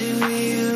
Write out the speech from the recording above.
to you.